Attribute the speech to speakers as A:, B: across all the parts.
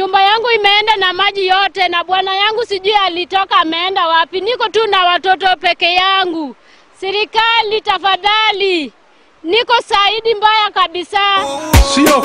A: Nyumba yangu imeenda na maji yote, na bwana yangu sijui alitoka ameenda wapi. Niko tu na watoto peke yangu. Serikali tafadhali, niko saidi mbaya kabisa,
B: sio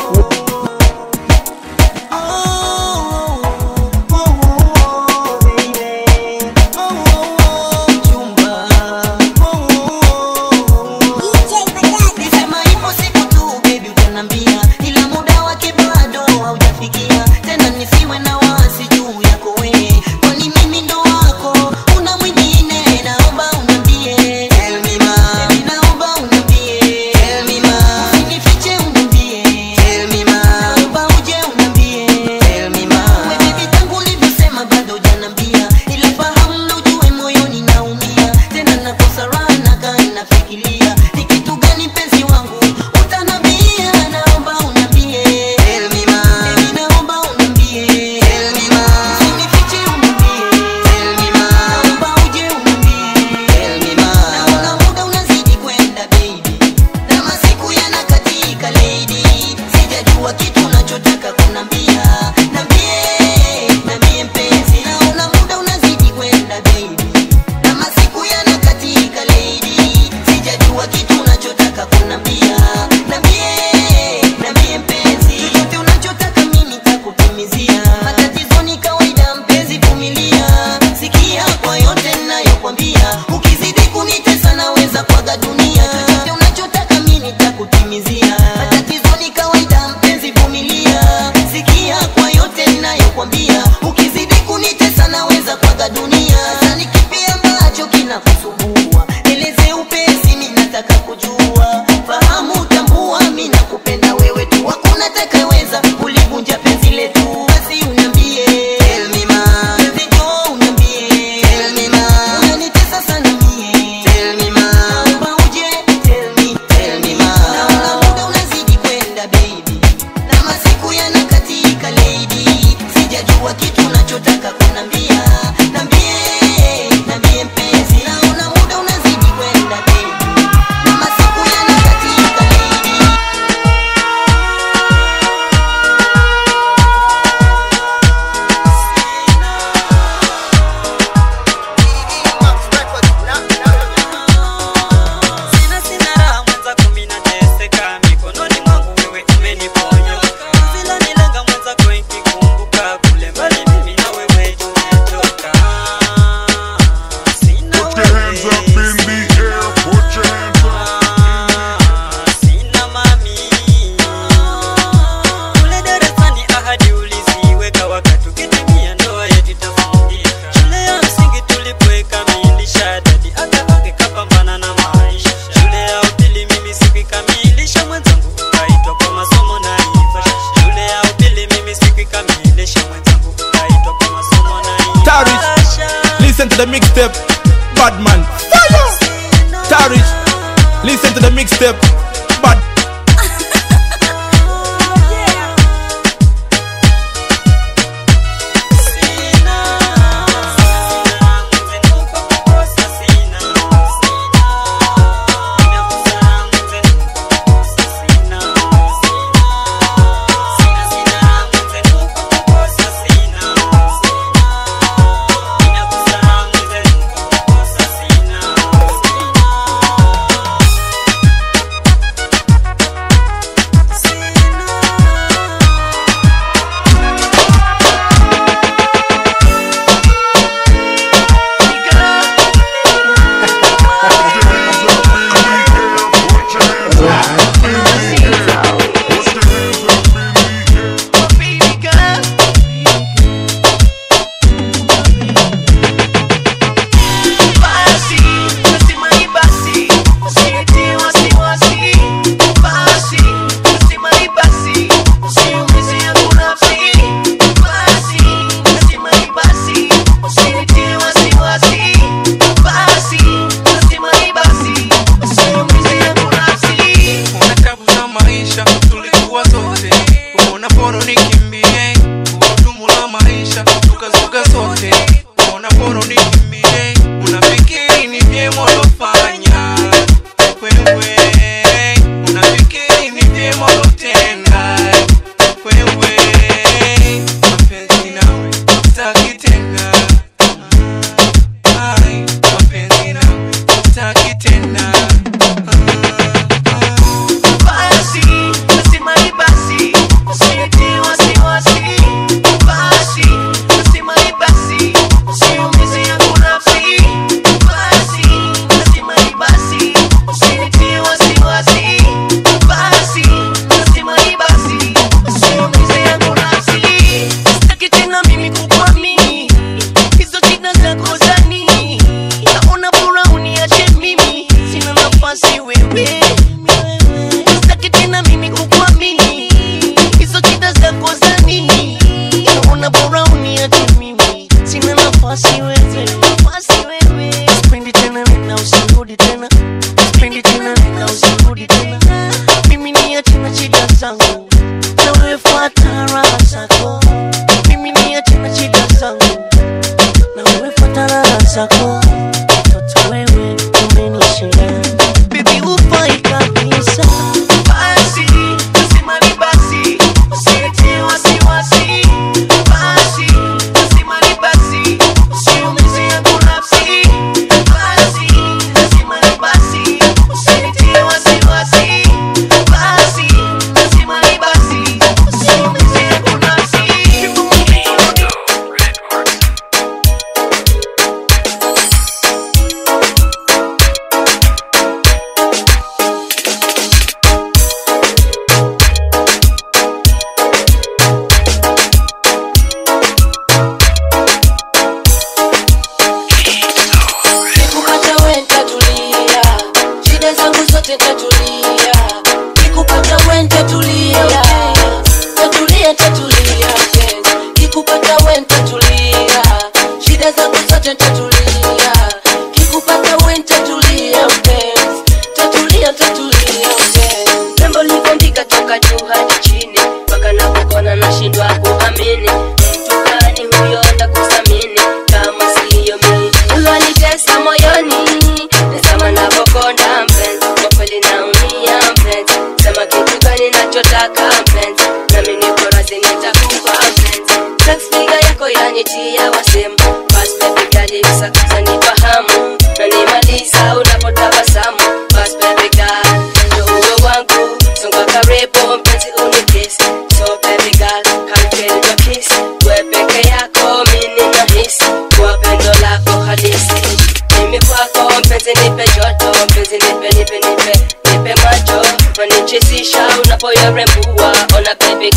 C: mpenzi
D: nipe joto mpenzi nipe nipe nipe nipe macho. Wanichisisha unapoyorembua ona baby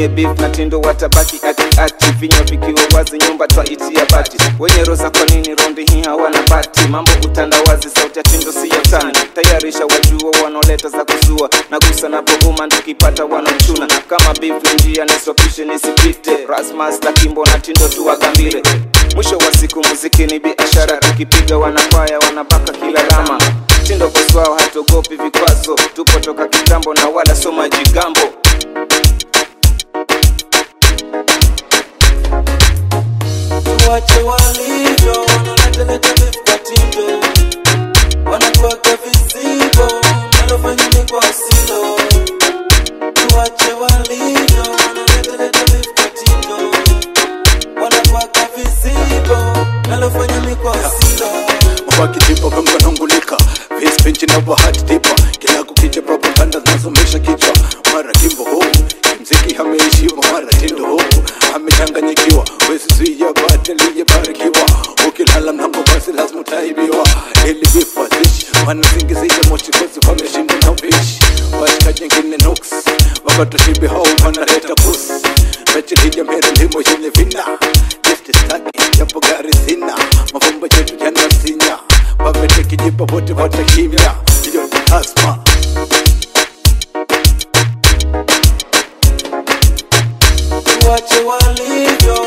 E: wenye beef na tindo watabaki atiati vinywa vikiwa wazi nyumba twaitia bati. Wenye roza kwa nini rondi hii hawana bati? Mambo utandawazi sauti ya tindo si ya tani. Tayarisha wajua wanaoleta za kuzua. Nagusa napouma tukipata wanachuna. Kama beef ni njia nisopishe nisipite rasmasta kimbo na tindo tuwagambire mwisho wa siku muziki ni biashara. Tukipiga wanapaya wanabaka kila rama. Tindo koswao hatogopi vikwazo. Tupo toka kitambo na wala so majigambo
F: tuwache walivyo wanaleteleta vipatindo wanakuwaka nalofanya ni kwa usilo tuwache walivyo wanaleteleta wanakuwaka nalofanya ni kwa usilo
G: dipo pembanongulika vispinchi na bahati tipa vifazishi wanazingizia mochikezi kwa wameshinda na ubishi washika jengine nuks. Wakatoshibi hao wanaleta kusi mechilija mbele ndimo yenye vina. Lifti staki japo gari sina. Mafumbo yetu yanasinya wavete kijipa wote wote kimya. Hiyo ni tasma
F: tuwache walivyo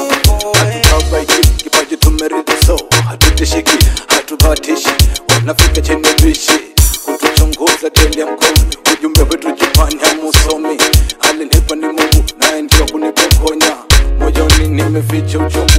G: fit
H: your chum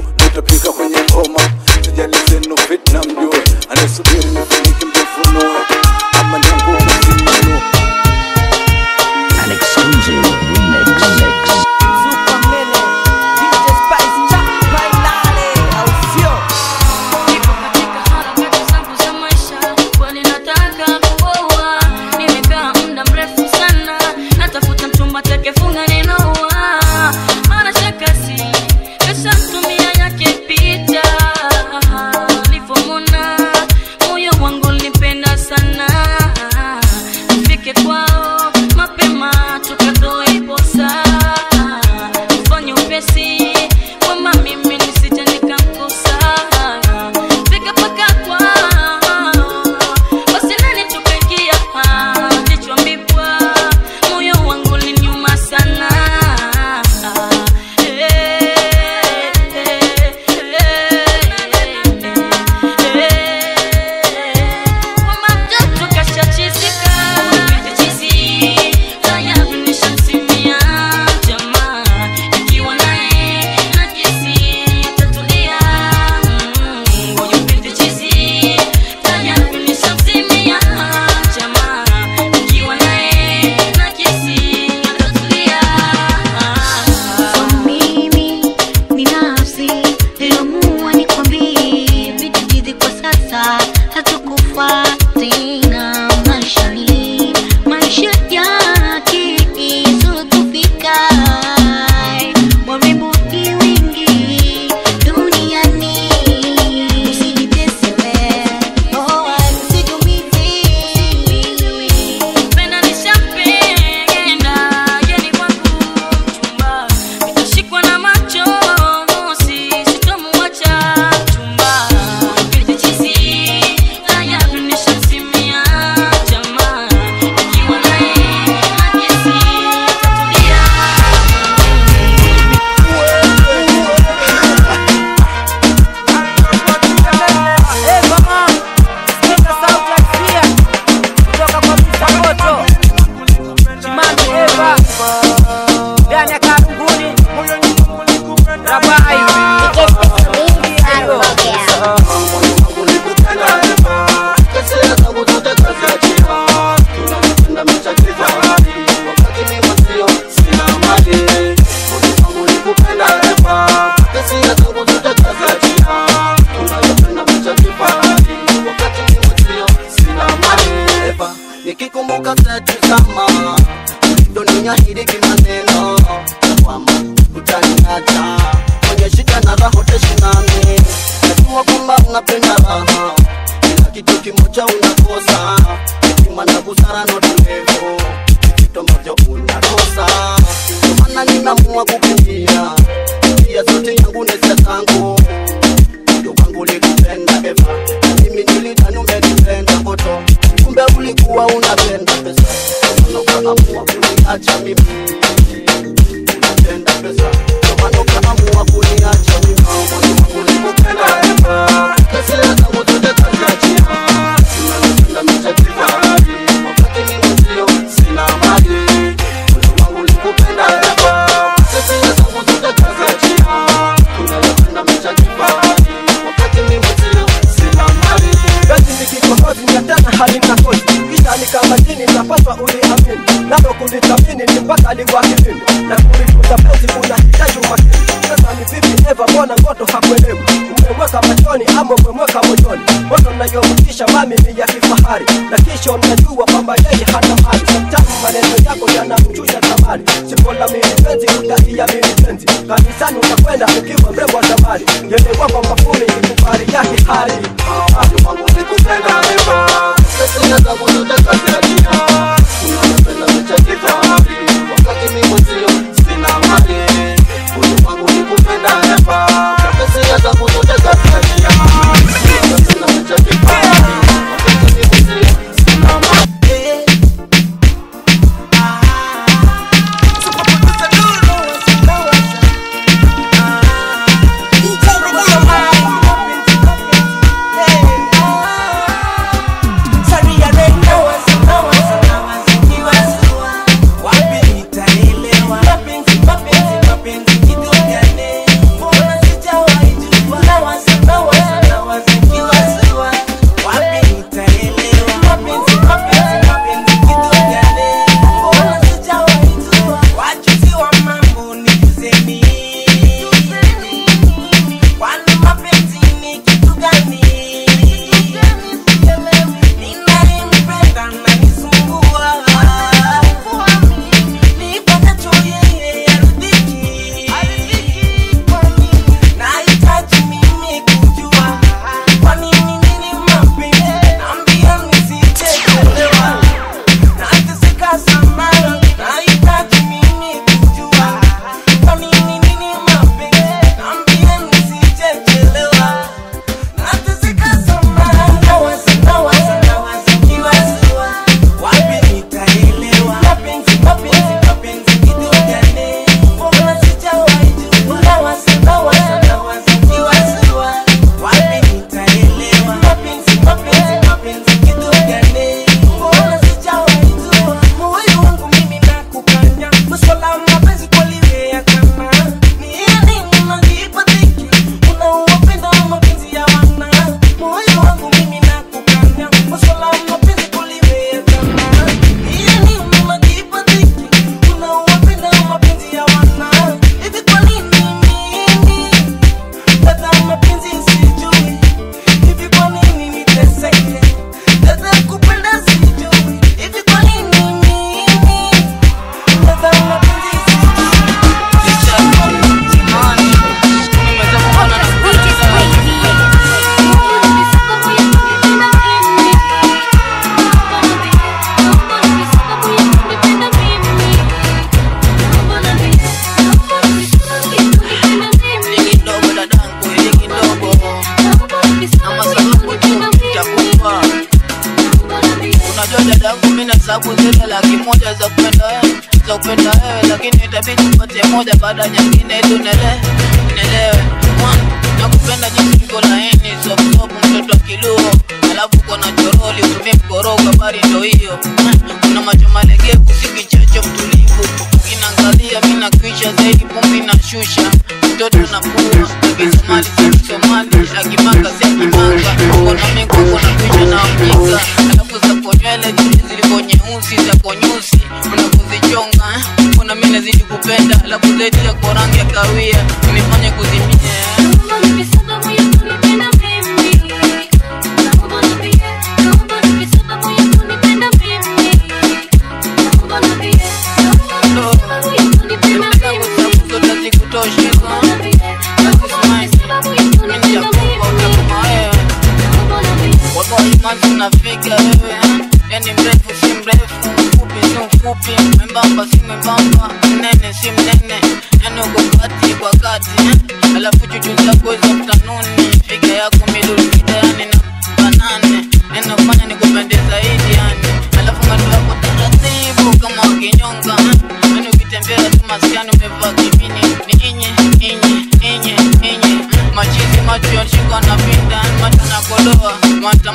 H: ulikuwa unapenda pesa. Maana kuniacha mimi unapenda pesa
F: na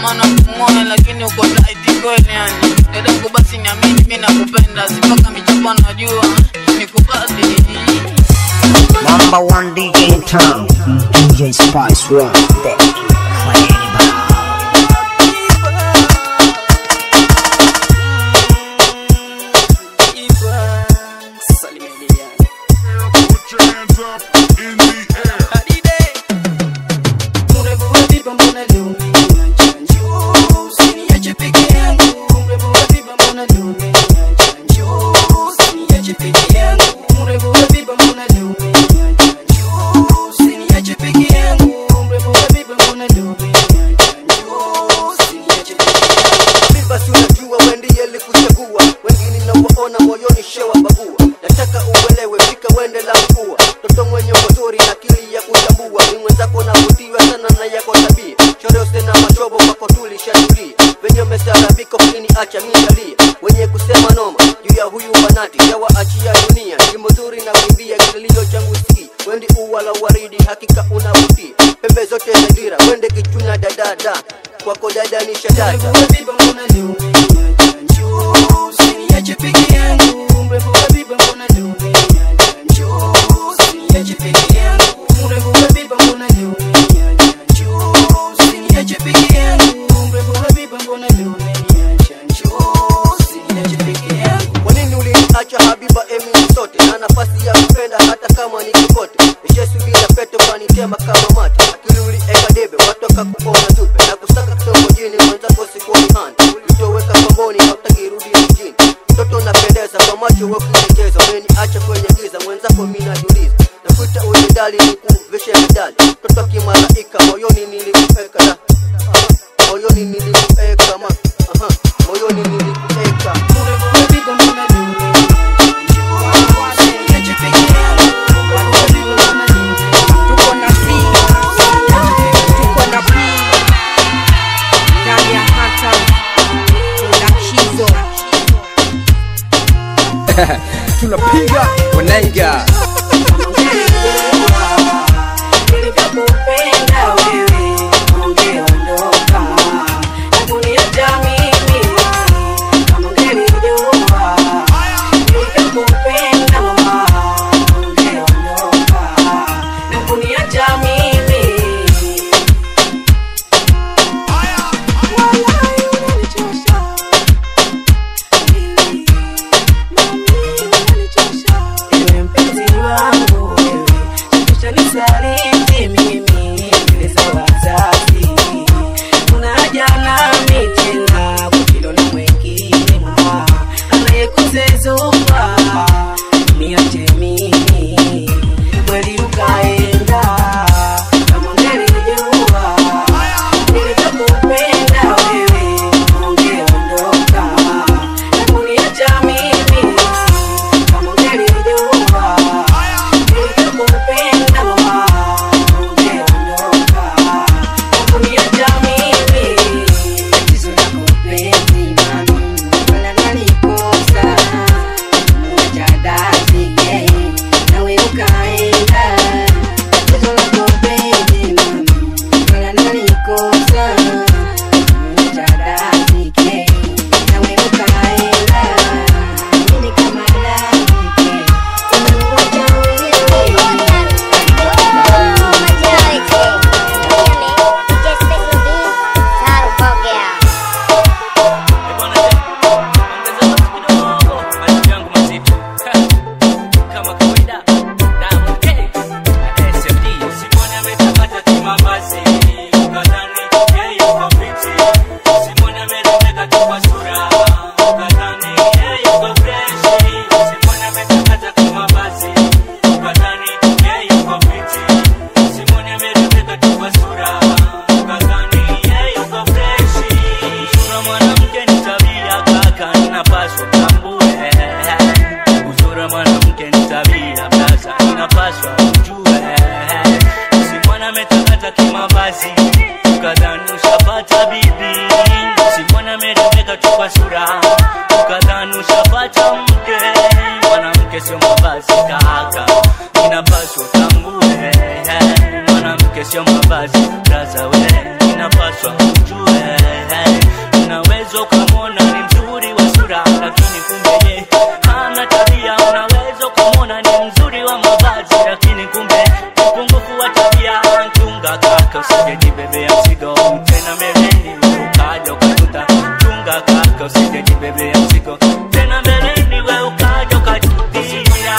I: maana kumwona lakini uko
J: tight kweli yani. Dadangu basi niamini mi nakupenda sipaka michapa najua nikubali.
F: Number one DJ in town, DJ Spice
K: Rock, you. usijali bebe, mzigo tena mbeleni, ukaja ukajuta. Chunga kaka, usijali bebe, mzigo tena mbeleni, we ukaja ukajutia.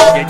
L: Yeah.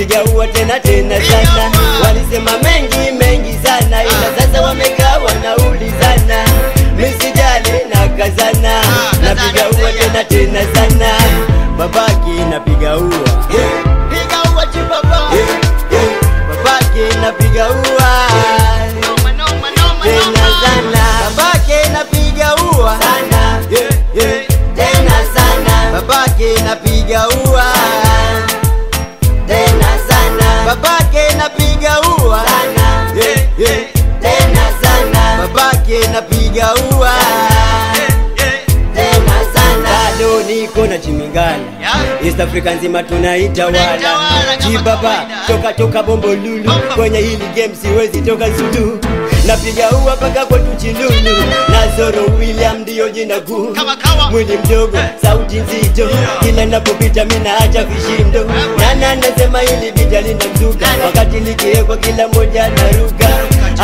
M: vijaua tena tena sana, walisema mengi mengi sana, ila sasa wamekaa wanaulizana, misijali na kazana, napigaua tena tena sana, babaki napigaua babake napiga ua. Tena sana, babake napiga ua. sana. East Africa nzima tunaitawala Jibaba toka toka bombo lulu. Kwenye hili game siwezi toka zulu. Napiga ua paka kwetu chilulu. Nazoro william ndiyo jina kuu. Mwili mdogo sauti nzito. Kila napopita mina acha vishindo. Nana nasema hili vita linamzuka wakati likiekwa kila moja anaruka.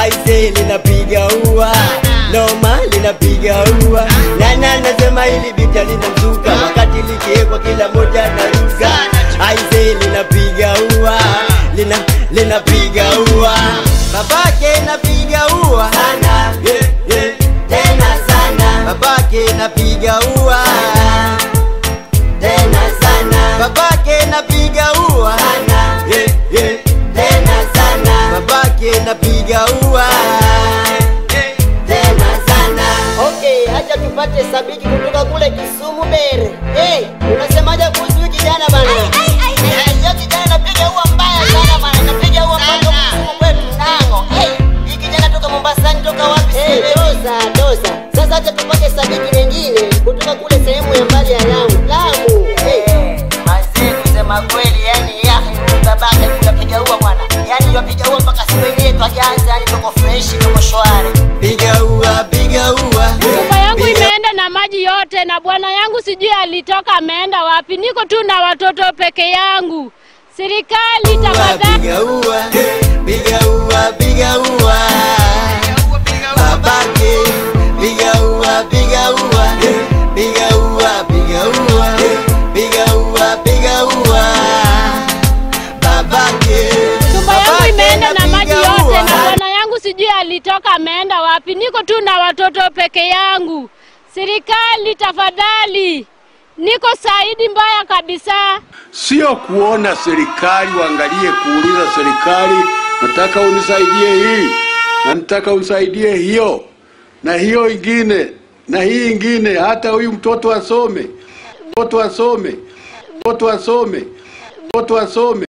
M: Aise linapiga ua noma linapiga ua nana nasema hili bita linamzuka. Wakati likiekwa kila moja naruka aise linapiga ua lina linapiga ua babake napiga ua yeah, babake sana. Tena sana. Babake.
N: Tupate sabiki kutoka kule Kisumu Bere. Hey, unasemaje kuhusu huyu kijana bana? Hiyo kijana napiga huwa mbaya sana bana, napiga huwa mpaka Kisumu kwetu Nango. Hey, hii kijana toka Mombasani toka wapi? Hey, doza doza. Sasa acha tupate sabiki nyingine kutoka kule sehemu ya mbali ya Lamu. Lamu. Hey. Mazee kusema kweli yani ya babake huwa bwana. Yani yapiga huwa mpaka siku yenyewe twajanza yani tuko fresh tuko shwari. Piga
A: maji yote, na bwana yangu sijui alitoka ameenda wapi. Niko tu na watoto peke yangu. Serikali tafadhali,
M: Piga ua, piga ua, piga ua. Babake, piga ua, piga ua. Piga ua, piga ua. Piga ua, piga ua. Babake.
A: nyumba yangu imeenda na maji yote, na bwana yangu sijui alitoka ameenda wapi. Niko tu na watoto peke yangu. Serikali tafadhali, niko saidi mbaya kabisa.
O: sio kuona serikali waangalie kuuliza serikali nataka unisaidie hii na nataka unisaidie hiyo na hiyo ingine na hii ingine hata huyu mtoto asome mtoto asome mtoto asome mtoto asome